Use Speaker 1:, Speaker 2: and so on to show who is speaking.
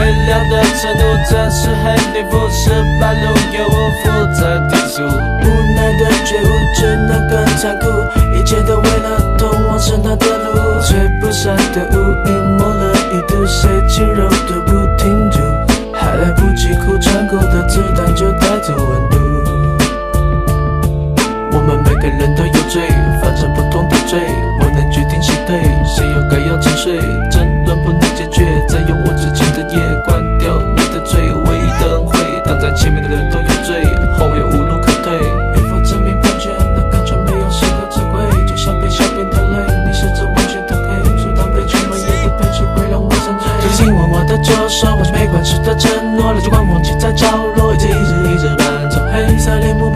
Speaker 1: 微量的程度，真是黑里不是白路，有我负责低俗。
Speaker 2: 无奈的觉悟，只能更残酷，一切都就生活是没关系的承诺，那就光忘记在角落，一切一直一直伴奏，黑色脸幕。